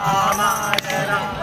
Rama Jai Rama